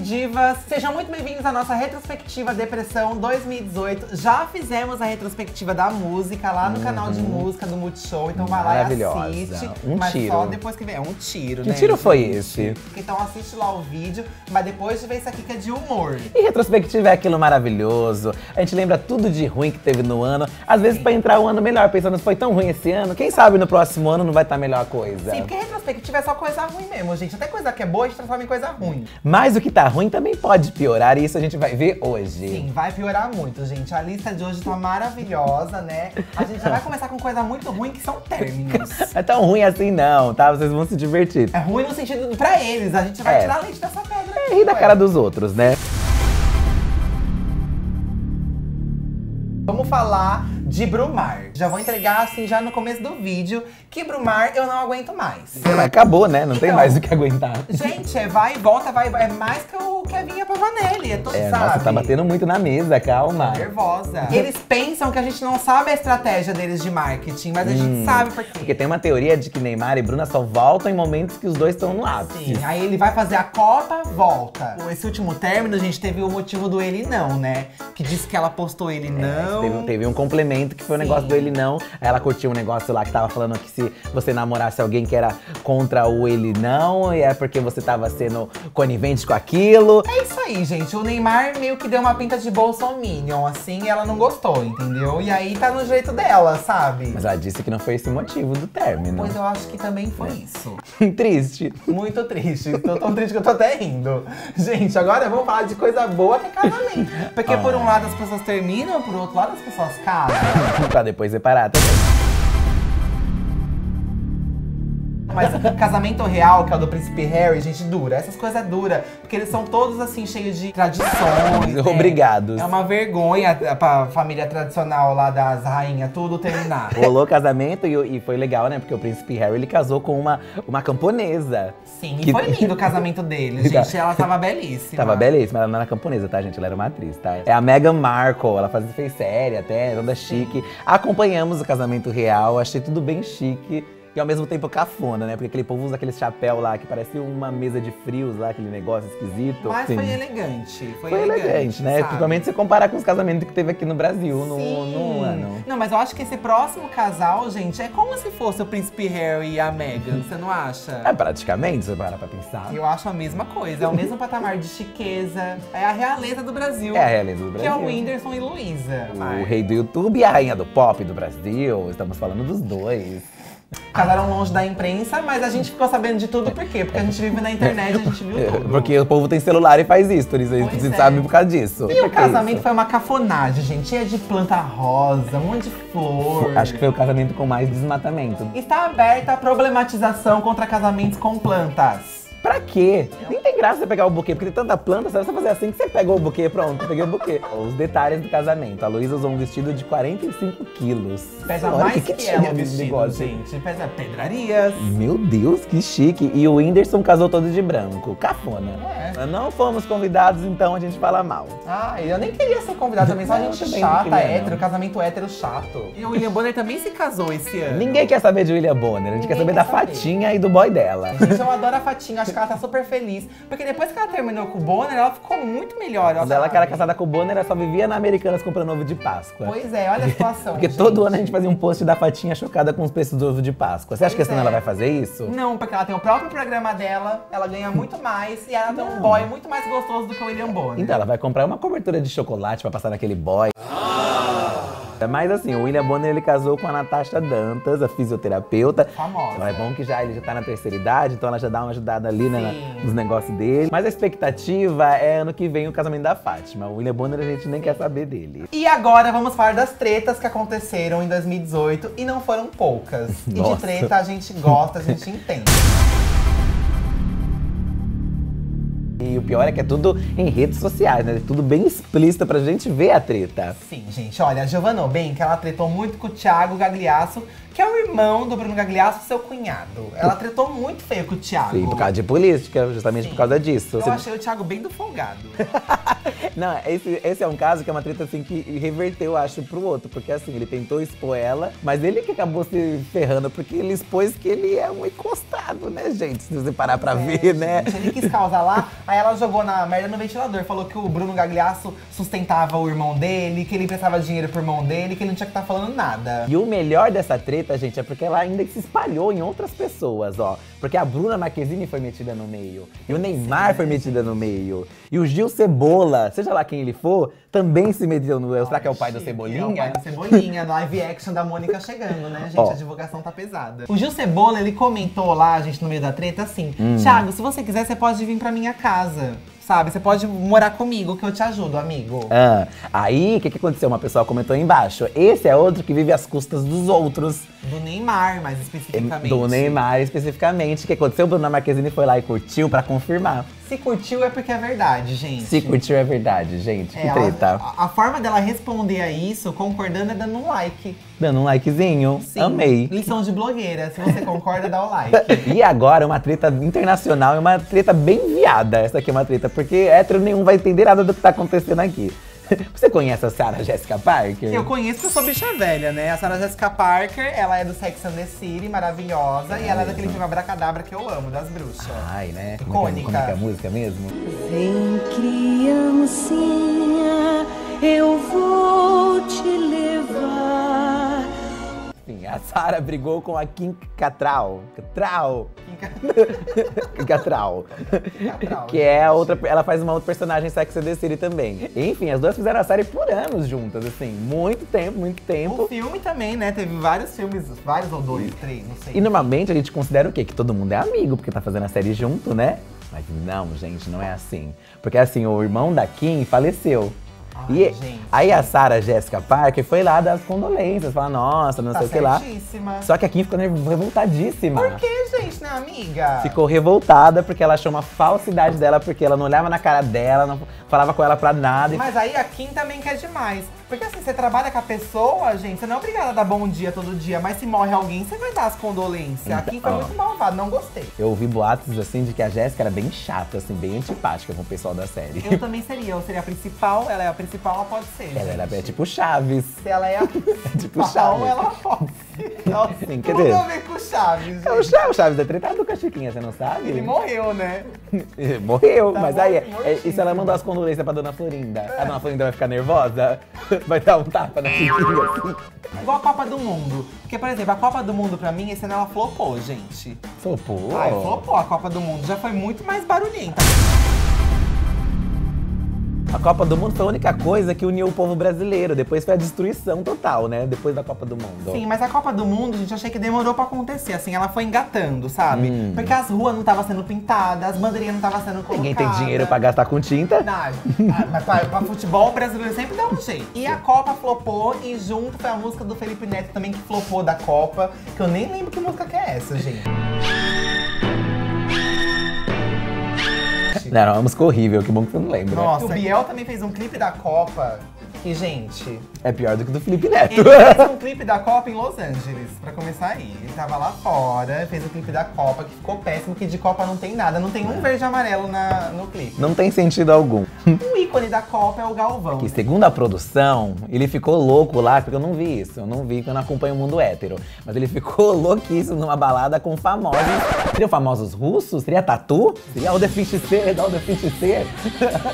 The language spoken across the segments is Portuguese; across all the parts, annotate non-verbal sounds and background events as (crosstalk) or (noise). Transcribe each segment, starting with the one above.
divas, sejam muito bem-vindos à nossa retrospectiva Depressão 2018. Já fizemos a retrospectiva da música lá no uhum. canal de música do Multishow, então vai lá e assiste. Um mas tiro. só depois que vem. É um tiro, que né? Que tiro foi esse? Então assiste lá o vídeo, mas depois de ver isso aqui que é de humor. E retrospectiva é aquilo maravilhoso. A gente lembra tudo de ruim que teve no ano. Às vezes, Sim. pra entrar um ano melhor, pensando se foi tão ruim esse ano, quem sabe no próximo ano não vai estar tá melhor coisa. Sim, porque retrospectiva é só coisa ruim mesmo, gente. Até coisa que é boa, a gente transforma em coisa ruim. Mas o que tá ruim também pode piorar, e isso a gente vai ver hoje. Sim, vai piorar muito, gente. A lista de hoje tá maravilhosa, né? A gente já vai começar com coisa muito ruim, que são términos. (laughs) é tão ruim assim não, tá? Vocês vão se divertir. É ruim no sentido pra eles, a gente vai é. tirar leite dessa pedra. É rir da cara dos outros, né? Vamos falar de Brumar. Já vou entregar assim já no começo do vídeo que Brumar eu não aguento mais. Mas acabou, né? Não então, tem mais o que aguentar. Gente, é vai e volta, vai, é mais que o Kevinha Pavanelli, é, todo, é sabe? Nossa, tá batendo muito na mesa, calma. Tô nervosa. Eles pensam que a gente não sabe a estratégia deles de marketing, mas a gente hum, sabe por quê. Porque tem uma teoria de que Neymar e Bruna só voltam em momentos que os dois estão no ápice. Sim, aí ele vai fazer a Copa, volta. Esse último término, a gente teve o motivo do ele não, né? Que disse que ela postou ele é, não. Teve, teve um complemento que foi o um negócio do ele não. Aí ela curtiu um negócio lá que tava falando que se você namorasse alguém que era contra o ele não, e é porque você tava sendo conivente com aquilo. É isso aí, gente. O Neymar meio que deu uma pinta de bolsominion, assim, e ela não gostou, entendeu? E aí tá no jeito dela, sabe? Mas ela disse que não foi esse o motivo do término. Pois eu acho que também foi isso. (laughs) triste. Muito triste. Tô tão triste que eu tô até rindo. Gente, agora vamos falar de coisa boa que é casamento. Porque ah. (laughs) por um lado as pessoas terminam, por outro lado as pessoas casam. (laughs) pra depois separar também. Mas casamento real, que é o do príncipe Harry, gente, dura. Essas coisas é dura. Porque eles são todos, assim, cheios de tradições. Né? Obrigados. É uma vergonha pra família tradicional lá das rainhas, tudo terminar. (laughs) Rolou casamento e, e, foi legal, né? Porque o príncipe Harry, ele casou com uma, uma camponesa. Sim, que... e foi (laughs) lindo o casamento dele, gente. ela tava belíssima. Tava belíssima. Ela não era camponesa, tá, gente? Ela era uma atriz, tá? É a Meghan Markle. Ela faz, fez série até, toda chique. Acompanhamos o casamento real. Achei tudo bem chique e ao mesmo tempo cafona, né? Porque aquele povo usa aquele chapéu lá que parece uma mesa de frios lá, aquele negócio esquisito. Mas foi elegante. Foi, foi elegante, elegante, né? Sabe? Principalmente se comparar com os casamentos que teve aqui no Brasil no, no, ano. Não, mas eu acho que esse próximo casal, gente, é como se fosse o príncipe Harry e a Meghan, você não acha? É praticamente, você parar pra pensar. Eu acho a mesma coisa, é o mesmo patamar de chiqueza. É a realeza do Brasil. É a realeza do Brasil. Que é o Whindersson e Luísa. O rei do YouTube e a rainha do pop do Brasil. Estamos falando dos dois. Casaram longe da imprensa, mas a gente ficou sabendo de tudo por quê? Porque a gente vive na internet, a gente viu é, tudo. Porque o povo tem celular e faz isso, eles pois é. sabem por causa disso. E o casamento isso? foi uma cafonagem, gente. Cheia de planta rosa, um monte de flor. Acho que foi o casamento com mais desmatamento. Está aberta a problematização contra casamentos com plantas. Pra quê? Nem tem graça você pegar o buquê, porque tem tanta planta, você vai fazer assim que você pegou o buquê, pronto, peguei o buquê. Os detalhes do casamento. A Luísa usou um vestido de 45 quilos. Pesa Olha, mais que, que, que ela o vestido, negócio. gente. Pesa pedrarias. Meu Deus, que chique. E o Whindersson casou todo de branco. Cafona. É. Não fomos convidados, então a gente fala mal. Ah, eu nem queria ser convidado também, só a gente chata, queria, hétero, não. casamento hétero chato. E o William Bonner também se casou esse ano. Ninguém quer saber de William Bonner, a gente Ninguém quer saber quer da saber. Fatinha e do boy dela. Gente, eu adoro a Fatinha, acho que ela tá super feliz. Porque depois que ela terminou com o Bonner, ela ficou muito melhor. Quando ela que era casada com o Bonner, ela só vivia na Americanas comprando ovo de Páscoa. Pois é, olha a situação. (laughs) porque gente. todo ano a gente fazia um post da Fatinha chocada com os preços do ovo de Páscoa. Você acha que esse ano ela vai fazer isso? Não, porque ela tem o próprio programa dela, ela ganha muito mais e ela tem um boy muito mais gostoso do que o William Bonner. Então ela vai comprar uma cobertura de chocolate pra passar naquele boy. É Mas assim, o William Bonner ele casou com a Natasha Dantas, a fisioterapeuta. Famosa. Então é bom que já ele já tá na terceira idade, então ela já dá uma ajudada ali né, nos negócios dele. Mas a expectativa é ano que vem o casamento da Fátima. O William Bonner a gente nem quer saber dele. E agora vamos falar das tretas que aconteceram em 2018 e não foram poucas. E de treta a gente gosta, a gente (laughs) entende. Pior é que é tudo em redes sociais, né? Tudo bem explícito pra gente ver a treta. Sim, gente. Olha, a Giovanna bem que ela tretou muito com o Thiago Gagliasso, que é o irmão do Bruno Gagliasso, seu cunhado. Ela tretou muito feio com o Thiago. Sim, por causa de política, justamente Sim. por causa disso. Eu Você... achei o Thiago bem do folgado. (laughs) (laughs) Não, esse, esse é um caso que é uma treta assim que reverteu, acho, pro outro. Porque assim, ele tentou expor ela, mas ele que acabou se ferrando, porque ele expôs que ele é um encostado, né, gente? Se você parar pra É, ver, né? gente, Ele quis causar lá, aí ela jogou na merda no ventilador. Falou que o Bruno Gagliasso sustentava o irmão dele, que ele emprestava dinheiro pro irmão dele, que ele não tinha que estar falando nada. E o melhor dessa treta, gente, é porque ela ainda se espalhou em outras pessoas, ó. Porque a Bruna Marquezine foi metida no meio. E o Neymar foi metida no meio. E o Gil Cebola, seja lá quem ele for, também se meteu no. Será que é o pai do Chique, É o Cebolinha? pai do Cebolinha, live action da Mônica chegando, né, gente? Ó. A divulgação tá pesada. O Gil Cebola, ele comentou lá, gente, no meio da treta, assim: Hum. Thiago, se você quiser, você pode vir pra minha casa. Sabe? Você pode morar comigo, que eu te ajudo, amigo. Ah, aí, o que, que aconteceu? Uma pessoa comentou aí embaixo. Esse é outro que vive às custas dos outros. Do Neymar, mais especificamente. Do Neymar, especificamente. O que aconteceu? O Bruna Marquezine foi lá e curtiu pra confirmar. Se curtiu é porque é verdade, gente. Se curtiu é verdade, gente. É, que treta. a, a forma dela responder a isso, concordando, é dando um like. Dando um likezinho. Sim. Amei. Lição de blogueira. Se você concorda, dá o like. (laughs) E agora, uma treta internacional e uma treta bem viada. Essa aqui é uma treta, porque hétero nenhum vai entender nada do que tá acontecendo aqui. (laughs) Você conhece a Sarah Jessica Parker? Eu conheço porque eu sou bicha velha, né? A Sarah Jessica Parker, ela é do Sex and the City, maravilhosa. e ela é daquele filme Abracadabra que eu amo, das bruxas. Ai, né? Como é, que, como é que é a música mesmo? Vem, criancinha, eu vou te levar. Enfim, a Sarah brigou com a Kim Cattrall. Cattrall. Kim. (laughs) Cattrall, que é outra. Ela faz uma outra personagem em Sex and the City também. Enfim, as duas fizeram a série por anos juntas, assim. Muito tempo, muito tempo. O filme também, né? Teve vários filmes, vários ou dois, três, não sei. E normalmente a gente considera o quê? Que todo mundo é amigo, porque tá fazendo a série junto, né? Mas não, gente, não é assim. Porque assim, o irmão da Kim faleceu. Ai, e gente. aí a Sarah Jessica Parker foi lá dar as condolências, falar, nossa, não Tá sei o que lá. Só que a Kim ficou revoltadíssima. Por que, gente, né, amiga? Ficou revoltada porque ela achou uma falsidade dela, porque ela não olhava na cara dela, não falava com ela pra nada. Mas aí a Kim também quer demais. Porque assim, você trabalha com a pessoa, gente, você não é obrigada a dar bom dia todo dia, mas se morre alguém, você vai dar as condolências. a Kim foi Então, muito malvada, não gostei. Eu ouvi boatos assim de que a Jéssica era bem chata, assim, bem antipática com o pessoal da série. Eu também seria, eu seria a principal, ela é a principal, ela pode ser. Ela era gente. é tipo Chaves. Se ela é a (laughs) Tipo principal, Chaves. ela pode ser. Nossa, Sim, quer tudo dizer- a ver com o Chaves, É o gente. Chaves, o Chaves é tretado com a Chiquinha, você não sabe? Ele morreu, né? (laughs) Morreu, Tá mas mor- aí, é, e se ela mandou as condolências pra Dona Florinda? A Dona Florinda vai ficar nervosa? (laughs) Vai dar um tapa na assim? Igual a Copa do Mundo. Porque, por exemplo, a Copa do Mundo pra mim, esse ano ela flopou, gente. Sopou. Ai, flopou a Copa do Mundo. Já foi muito mais barulhenta. A Copa do Mundo foi a única coisa que uniu o povo brasileiro. Depois foi a destruição total, né? Depois da Copa do Mundo. Sim, mas a Copa do Mundo, gente, achei que demorou pra acontecer. Assim, ela foi engatando, sabe? Hum. Porque as ruas não estavam sendo pintadas, as bandeirinhas não estavam sendo colocadas. Ninguém tem dinheiro pra gastar com tinta. Não, mas pra, pra futebol, brasileiro sempre dá um jeito. E a Copa flopou, e junto foi a música do Felipe Neto também que flopou da Copa. Que eu nem lembro que música que é essa, gente. Não, era uma música horrível, que bom que você não lembra. Nossa, o Biel também fez um clipe da Copa. E, gente, É pior do que do Felipe Neto. ele fez (laughs) um clipe da Copa em Los Angeles, pra começar aí. Ele tava lá fora, fez o clipe da Copa, que ficou péssimo, que de Copa não tem nada. Não tem um verde e amarelo na, no clipe. Não tem sentido algum. O (laughs) ícone da Copa é o Galvão. Que segundo a produção, ele ficou louco lá, porque eu não vi isso. Eu não vi, porque eu não acompanho o mundo hétero. Mas ele ficou (laughs) louquíssimo numa balada com famosos. Seriam famosos russos? Seria Tatu? Seria Finchicer, da Alda Finchicer?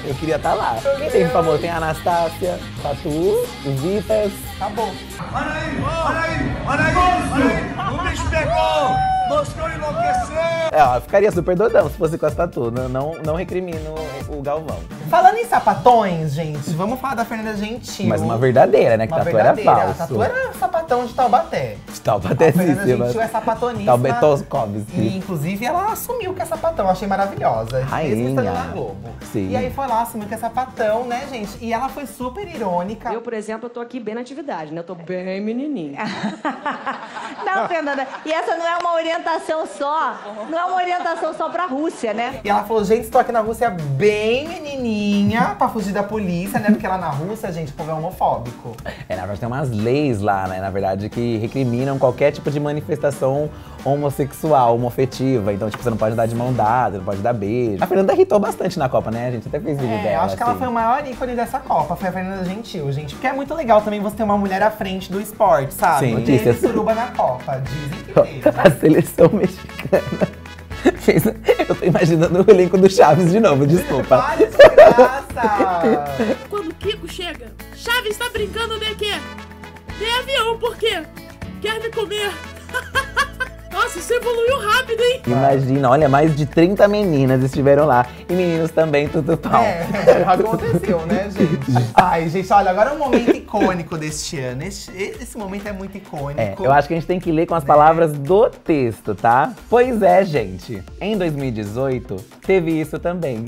eu queria estar lá. Quem tem famoso? Tem a Anastácia, Tatu, o Vitas. Acabou. Olha aí, olha aí, olha aí, olha aí, o bicho pegou, mostrou enlouquecer. É, ó, eu ficaria super doidão se fosse com as Tatu. Não, não, não recrimino o Galvão. Falando em sapatões, gente, vamos falar da Fernanda Gentil. Mas uma verdadeira, né? Que Uma Tatu era falso. A Tatu era sapatão de Taubaté. Tal A Fernanda Gentil é sapatonista. Tal Betoskovski. E, inclusive, ela assumiu que é sapatão. Achei maravilhosa. Rainha. Mesmo estando na Globo. Sim. E aí foi lá, assumiu que é sapatão, né, gente? E ela foi super irônica. Eu, por exemplo, eu tô aqui bem na atividade, né? Eu tô bem menininha. (laughs) Não, Fernanda, e essa não é uma orientação só, não é uma orientação só pra Rússia, né? E ela falou, gente, estou aqui na Rússia bem menininha. pra fugir da polícia, né? Porque lá na Rússia, gente, o povo é homofóbico. É, na verdade tem umas leis lá, né, na verdade, que recriminam qualquer tipo de manifestação homossexual, homofetiva. Então, tipo, você não pode dar de mão dada, não pode dar beijo. A Fernanda irritou bastante na Copa, né? A gente até fez vídeo É, dela. acho que ela assim. foi o maior ícone dessa Copa, foi a Fernanda Gentil, gente. Porque é muito legal também você ter uma mulher à frente do esporte, sabe? Sim, Teve suruba na Copa, dizem que teve. A seleção mexicana. fez- Eu tô imaginando o elenco do Chaves de novo, desculpa. De graça! Quando o Kiko chega, Chaves tá brincando de quê? De avião, por quê? Quer me comer? (laughs) Nossa, isso evoluiu rápido, hein? Imagina, olha, mais de 30 meninas estiveram lá. E meninos também, tudo pau. É, aconteceu, né, gente? Ai, gente, olha, agora é um momento icônico deste ano. Esse, esse momento é muito icônico. É, eu acho que a gente tem que ler com as palavras do texto, tá? Pois é, gente. Em 2018, teve isso também.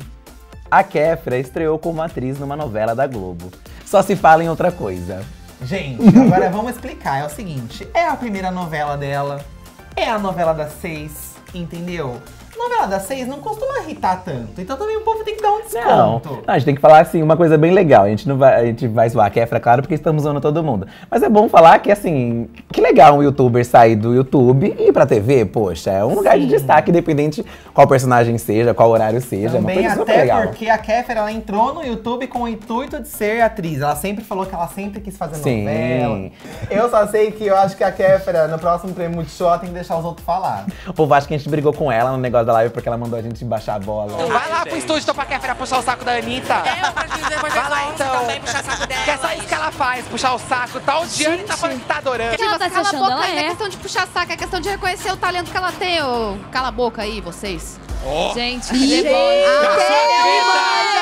A Kéfera estreou como atriz numa novela da Globo. Só se fala em outra coisa. Gente, agora vamos explicar. É o seguinte: é a primeira novela dela, é a novela das seis, entendeu? Novela das seis não costuma irritar tanto, então também o povo tem que dar um Não, desconto. não, a gente tem que falar assim uma coisa bem legal. A gente não vai, a gente vai zoar a Kéfera, claro, porque estamos zoando todo mundo. Mas é bom falar que assim, que legal um youtuber sair do YouTube e ir pra TV, poxa, é um lugar de Sim. destaque, independente qual personagem seja, qual horário seja, é Também super até legal. porque a Kéfera, ela entrou no YouTube com o intuito de ser atriz. Ela sempre falou que ela sempre quis fazer Sim. novela. Eu só sei que eu acho que a Kéfera, no próximo prêmio Multishow, ela tem que deixar os outros falar. O povo acha que a gente brigou com ela no negócio da live porque ela mandou a gente baixar a bola. Vai lá pro estúdio então pra Kéfera puxar o saco da Anitta. Eu, pra dizer, depois Vai lá então. puxar saco dela. Que é só isso que ela faz, puxar o saco. Tá o Gianni tá falando que tá adorando. Que ela tá cala a boca aí, é é. questão de puxar saco, é questão de reconhecer o talento que ela tem. ô. Cala a boca aí, vocês. Gente, Gente, Eita!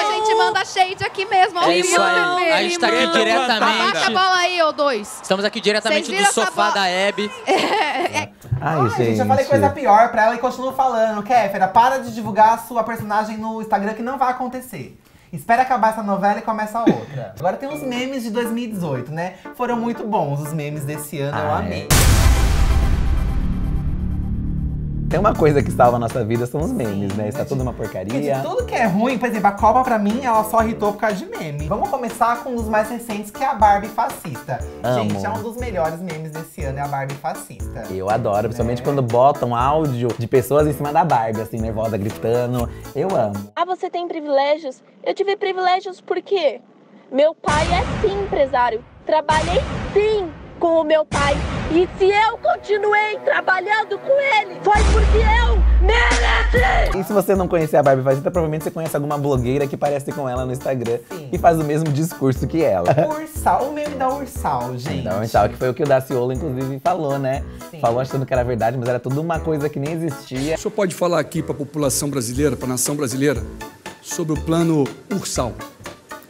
a gente manda shade aqui mesmo, ao É vivo. isso aí. TV. A gente tá aqui Abaixa a diretamente. bola aí, ô dois. Estamos aqui diretamente do sofá da Hebe. (laughs) Ai, Ai, gente. gente, eu falei coisa pior pra ela e continuo falando. Kéfera, para de divulgar a sua personagem no Instagram que não vai acontecer. Espera acabar essa novela e começa outra. Agora tem os memes de 2018, né? Foram muito bons os memes desse ano, eu Ah, amei. Tem uma coisa que salva a nossa vida, são os memes, né? Está tudo uma Porque porcaria. de tudo que é ruim, por exemplo, a Copa pra mim, ela só irritou por causa de meme. Vamos começar com um dos mais recentes, que é a Barbie fascista. Amo. Gente, é um dos melhores memes desse ano, é a Barbie fascista. Eu adoro, principalmente É. quando botam áudio de pessoas em cima da Barbie, assim, nervosa, gritando. Eu amo. Ah, você tem privilégios? Eu tive privilégios por quê? Meu pai é sim empresário. Trabalhei sim com o meu pai. E se eu continuei trabalhando com ele, foi porque eu mereci! E se você não conhecer a Barbie Fazenda, provavelmente você conhece alguma blogueira que parece com ela no Instagram Sim. e faz o mesmo discurso que ela. (laughs) Ursal, o meme da Ursal, gente. Então, então, que foi o que o Daciolo, inclusive, falou, né? Sim. Falou achando que era verdade, mas era tudo uma coisa que nem existia. O senhor pode falar aqui para a população brasileira, para a nação brasileira, sobre o plano Ursal?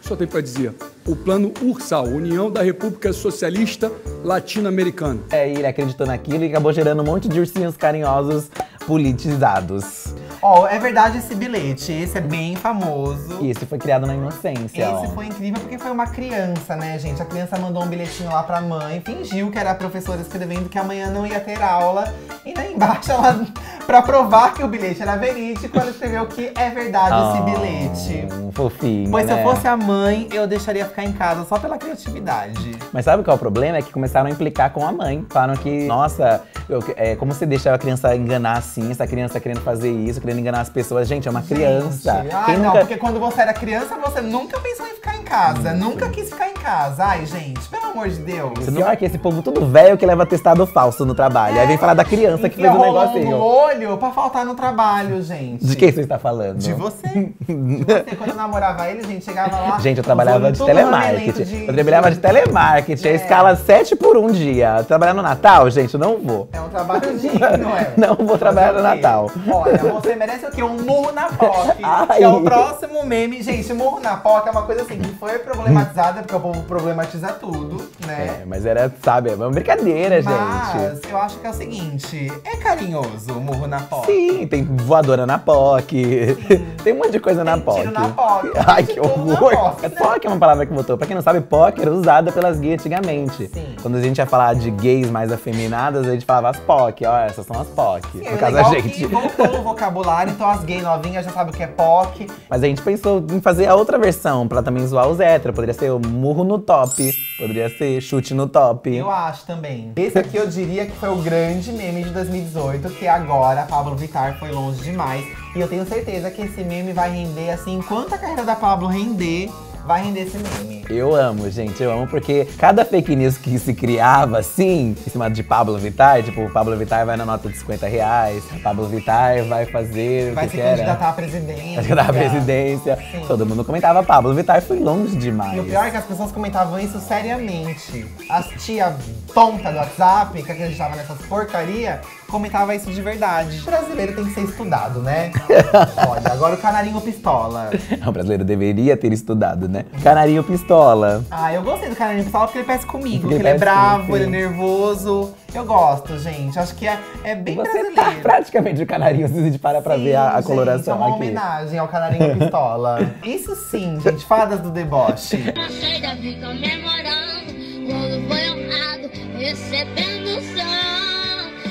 Senhor tem para dizer? O plano Ursal, União da República Socialista Latino-Americana. É, ele acreditou naquilo e acabou gerando um monte de ursinhos carinhosos politizados. Ó, é verdade esse bilhete, esse é bem famoso. Esse foi criado na inocência, ó. Esse foi incrível porque foi uma criança, né, gente? A criança mandou um bilhetinho lá pra mãe, fingiu que era a professora escrevendo que amanhã não ia ter aula. E lá embaixo, ela, (laughs) pra provar que o bilhete era verídico, ela escreveu que é verdade esse bilhete. Um fofinho, Pois se né? eu fosse a mãe, eu deixaria ficar em casa só pela criatividade. Mas sabe qual é o problema? É que começaram a implicar com a mãe. Falaram que, nossa, eu- é, como você deixa a criança enganar assim, essa criança querendo fazer isso, querendo enganar as pessoas. Gente, é uma criança. Ai, Quem não, nunca- porque quando você era criança, você nunca pensou em ficar em casa. Nunca quis ficar em casa. Ai, gente, pelo amor de Deus. Você não é que esse povo tudo velho que leva testado falso no trabalho. Aí vem falar da criança que fez o rolão no negocinho. olho pra faltar no trabalho, gente. De quem você está falando? De você. (laughs) De você. Quando eu namorava ele, gente, chegava lá. Gente, eu trabalhava de telemarketing. de- Eu trabalhava de telemarketing. A É. escala 7 por um dia. Trabalhar no Natal, gente, eu não vou. É um trabalho digno, é? (laughs) Não vou trabalhar no o? Natal. Olha, você merece o quê? Um murro na POC. Ai. (laughs) Que é o próximo meme. Gente, murro na POC é uma coisa assim que foi problematizada, porque o povo problematiza tudo, né? É, mas era, sabe, é uma brincadeira, Mas gente. eu acho que é o seguinte, é carinhoso o murro na POC. Sim, tem voadora na POC. (laughs) tem um monte de coisa na POC. tiro na POC, Ai, tem que horror. POC, É né? POC é uma palavra que botou. Pra quem não sabe, POC era usada pelas gays antigamente. Quando a gente ia falar de gays mais afeminadas, a gente falava as POC. Ó, essas são as POC. É no caso, a gente. voltou o vocabulário, então as gay novinhas já sabem o que é POC. Mas a gente pensou em fazer a outra versão, pra também zoar os héteros. Poderia ser o murro no top. Poderia ser chute no top. Eu acho também. Esse aqui eu diria que foi o grande meme de 2018, que agora a Pablo Vittar foi longe demais. E eu tenho certeza que esse meme vai render, assim, enquanto a carreira da Pablo render, vai render esse meme. Eu amo, gente, eu amo porque cada fake news que se criava, assim, em cima de Pablo Vittar, tipo, Pablo Vittar vai na nota de 50 reais, Pablo Vittar vai fazer Vai o que se que era? candidatar à presidência. Candidatar à presidência. Todo mundo comentava Pablo Vittar foi longe demais. E o pior é que as pessoas comentavam isso seriamente. As tia tonta do WhatsApp, que acreditava nessas porcaria, comentava isso de verdade. O brasileiro tem que ser estudado, né? (laughs) Olha, agora o canarinho pistola. O brasileiro deveria ter estudado, né? Canarinho Pistola. Ah, eu gostei do canarinho pistola porque ele parece comigo. Porque Porque ele é bravo, com ele é nervoso. Eu gosto, gente. Acho que é, é bem Você brasileiro. tá praticamente o canarinho, se a gente para pra ver a, a Gente, coloração é uma aqui. homenagem ao canarinho pistola. (laughs) Isso sim, gente. Fadas do deboche. Achei da vida comemorando, quando foi honrado, recebendo som.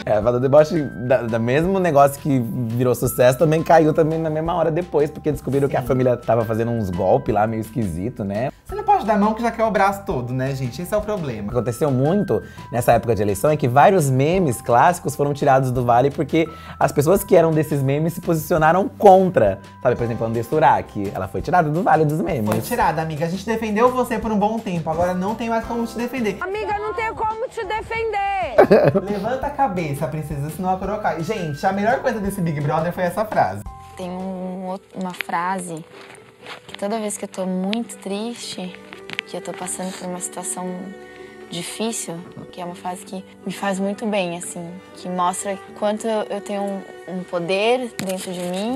É, a Fada do Deboche, da, da mesmo negócio que virou sucesso, também caiu também na mesma hora depois, porque descobriram que a família tava fazendo uns golpes lá, meio esquisito, né? Você não pode dar mão que já quer o braço todo, né, gente? Esse é o problema. Aconteceu muito nessa época de eleição é que vários memes clássicos foram tirados do Vale porque as pessoas que eram desses memes se posicionaram contra. Sabe, por exemplo, a André Surak, ela foi tirada do Vale dos Memes. Foi tirada, amiga. A gente defendeu você por um bom tempo, agora não tem mais como te defender. Amiga, não tem como te defender. (laughs) Levanta a cabeça, princesa, senão a coroa cai. Gente, a melhor coisa desse Big Brother foi essa frase. Tem um uma frase que toda vez que eu tô muito triste, que eu tô passando por uma situação difícil, que é uma frase que me faz muito bem, assim, que mostra quanto eu tenho um, um poder dentro de mim,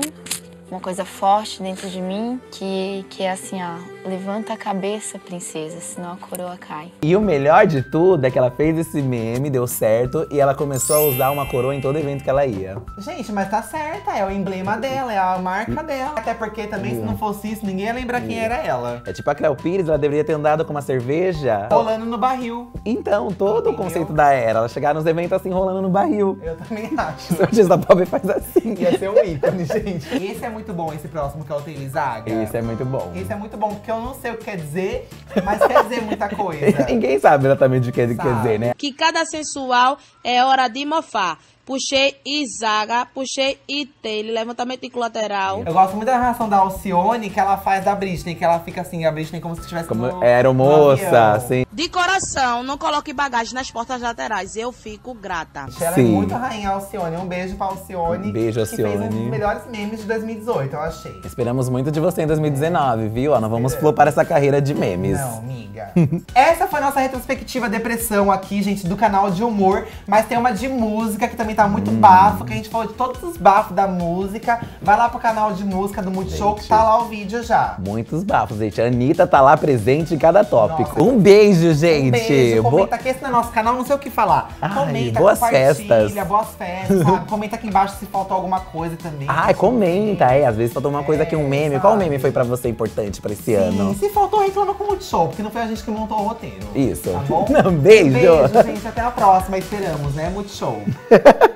uma coisa forte dentro de mim, que, que é assim, ó, levanta a cabeça, princesa, senão a coroa cai. E o melhor de tudo é que ela fez esse meme, deu certo, e ela começou a usar uma coroa em todo evento que ela ia. Gente, mas tá certa, é o emblema dela, é a marca dela. Até porque também, se não fosse isso, ninguém ia lembrar quem era ela. É tipo a Cleo Pires, ela deveria ter andado com uma cerveja. Rolando no barril. Então, todo o conceito da era, ela chegar nos eventos assim, rolando no barril. Eu também acho. O artista pop faz assim. Ia ser um ícone, gente. E esse é muito bom, esse próximo que é o Taylor Zaga. Esse é muito bom. Esse é muito bom, porque eu não sei o que quer dizer, mas quer dizer muita (laughs) coisa. Ninguém sabe exatamente o que ele quer dizer, né? Que cada sensual é hora de mofar. Puxei e zaga, puxei e tail, levantamento equilateral. Eu gosto muito da narração da Alcione que ela faz da Britney, que ela fica assim, a Britney como se estivesse Como no, era moça, assim. De coração, não coloque bagagem nas portas laterais. Eu fico grata. Ela é Sim. muito rainha Alcione. Um beijo pra Alcione. Um beijo, Que fez um Alcione. dos melhores memes de 2018, eu achei. Esperamos muito de você em 2019, viu? Ó, nós vamos flopar essa carreira de memes. Não, amiga. (laughs) Essa foi a nossa retrospectiva depressão aqui, gente, do canal de humor. Mas tem uma de música que também tá muito Hum. bafo, que a gente falou de todos os bafos da música. Vai lá pro canal de música do Multishow, que tá lá o vídeo já. Muitos bafos, gente. A Anitta tá lá presente em cada tópico. Um beijo, gente. Um beijo, Boa- comenta aqui, esse não é nosso canal, não sei o que falar. Ai, comenta, boas compartilha, festas. boas festas, sabe? (laughs) comenta aqui embaixo se faltou alguma coisa também. Ai, comenta, é. Às vezes faltou uma coisa aqui, um meme. Qual meme foi pra você importante pra esse Sim, ano? se faltou, reclama com o Multishow, porque não foi a gente que montou o roteiro. Isso. Tá bom? (laughs) Não, beijo. Beijo, gente. Até a próxima. Esperamos, né? Multishow. (laughs)